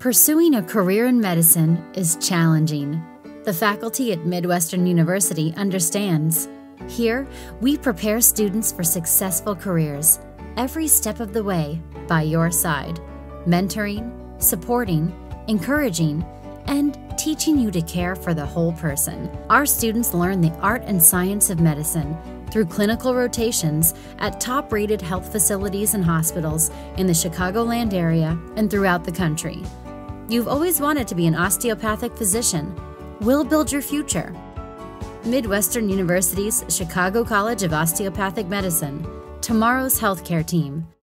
Pursuing a career in medicine is challenging. The faculty at Midwestern University understands. Here, we prepare students for successful careers every step of the way by your side, mentoring, supporting, encouraging, and teaching you to care for the whole person. Our students learn the art and science of medicine through clinical rotations at top rated health facilities and hospitals in the Chicagoland area and throughout the country. You've always wanted to be an osteopathic physician. We'll build your future. Midwestern University's Chicago College of Osteopathic Medicine, tomorrow's healthcare team.